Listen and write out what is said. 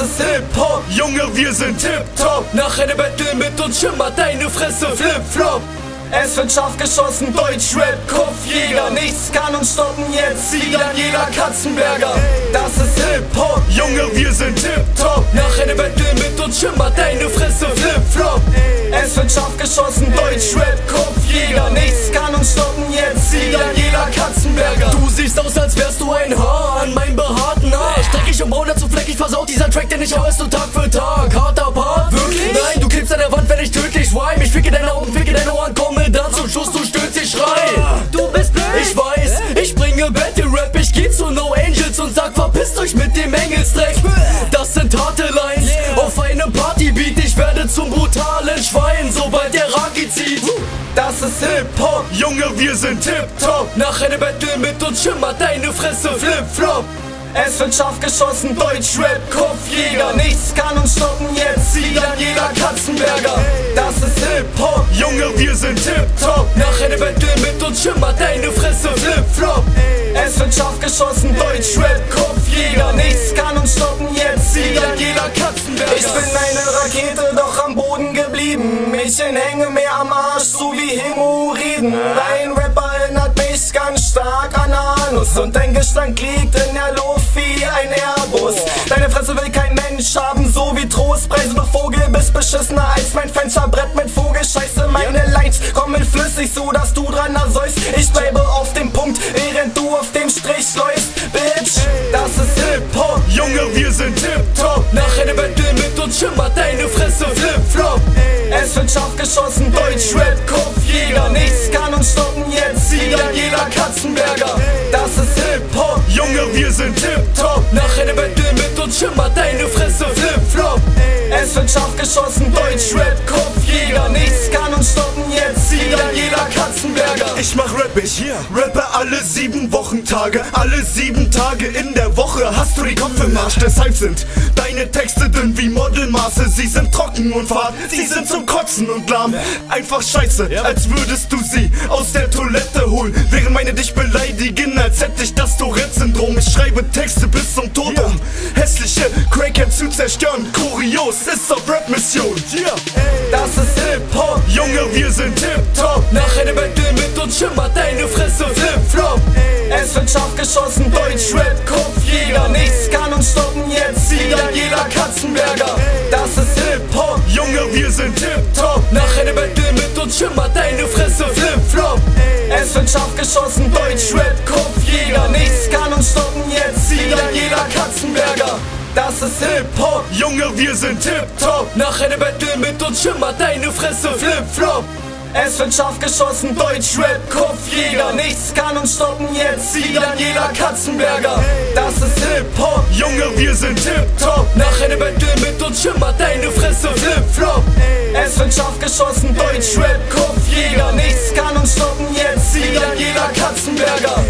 Das ist Hip-Hop, Junge, wir sind tipptopp. Nach einem Battle mit uns schimmert deine Fresse Flip-Flop. Es wird scharf geschossen, Deutschrap, Kopfjäger. Nichts kann uns stoppen jetzt, wie Daniela Katzenberger. Das ist Hip-Hop, Junge, wir sind tipptopp. Nach einem Battle mit uns schimmert deine Fresse Flip-Flop. Es wird scharf geschossen, Deutschrap, dieser Track, den ich hörst du Tag für Tag. Harter Part, wirklich? Nein, du kippst an der Wand, wenn ich tödlich rhyme. Ich ficke deine Augen, ficke deine Ohren, komme dann zum Schluss, du stöhnst, ich schrei. Du bist blöd. Ich weiß, ich bringe Battle Rap, ich geh zu No Angels und sag, verpisst euch mit dem Engelsdreck. Das sind harte Lines auf einem Partybeat, ich werde zum brutalen Schwein, sobald der Ragi zieht. Das ist Hip-Hop, Junge, wir sind tipptopp. Nach einem Battle mit uns schimmert deine Fresse Flip-Flop. Es wird scharf geschossen, Deutschrap, Kopfjäger. Nichts kann uns stoppen jetzt, wie Daniela Katzenberger. Das ist Hip-Hop, Junge, wir sind tipptopp. Nach einem Battle mit uns schimmert deine Fresse Flip-Flop. Es wird scharf geschossen, Deutschrap, Kopfjäger. Nichts kann uns stoppen jetzt, wie Daniela Katzenberger. Ich bin eine Rakete, doch am Boden geblieben. Mädchen hänge mir am Arsch, so wie Hämorrhoiden. Ein Rapper erinnert mich ganz stark an Anus und dein Gestank liegt in der Luft haben, so wie Trostpreise. Du Vogel bist beschissener als mein Fensterbrett mit Vogelscheiße. Meine Lines kommen flüssig, so dass du dran ersäufst. Ich bleibe auf dem Punkt, während du auf dem Strich läufst. Bitch, das ist Hip-Hop. Junge, wir sind tipptopp. Geschossen, Deutschrap, Kopfjäger. Nichts Ich mach Rap, ich rappe alle sieben Wochentage, alle sieben Tage in der Woche hast du die Kopf im Arsch. Deshalb sind deine Texte dünn wie Modelmaße, sie sind trocken und fad, sie sind zum Kotzen und lahm. Einfach scheiße, als würdest du sie aus der Toilette holen, während meine dich beleidigen, als hätte ich das Tourette-Syndrom. Ich schreibe Texte bis zum Tod, um hässliche Crackhead zu zerstören. Kurios, ist auf Rap-Mission. Yeah. Das ist Hip-Hop, Junge, wir sind tipptopp. Nach einem Battle mit uns schimmert deine Fresse Flip-Flop. Es wird scharf geschossen, Deutschrap, Kopfjäger. Nichts kann uns stoppen jetzt, wie Daniela Katzenberger. Das ist Hip-Hop, Junge, wir sind tipptopp. Nach einem Battle mit uns schimmert deine Fresse Flip-Flop. Es wird scharf geschossen, Deutschrap, Kopfjäger. Nichts kann uns stoppen jetzt, wie Daniela Katzenberger. Das ist Hip-Hop, Junge, wir sind tipptopp. Nach einem Battle mit uns schimmert deine Fresse Flip-Flop. Es wird scharf geschossen, Deutschrap, Kopfjäger. Nichts kann uns stoppen, jetzt sieht Daniela Katzenberger. Das ist Hip-Hop, Junge, wir sind Tip-Top. Nach einem Battle mit uns schimmert deine Fresse, Flip-Flop. Es wird scharf geschossen, Deutschrap, Kopfjäger. Nichts kann uns stoppen, jetzt sieht Daniela Katzenberger.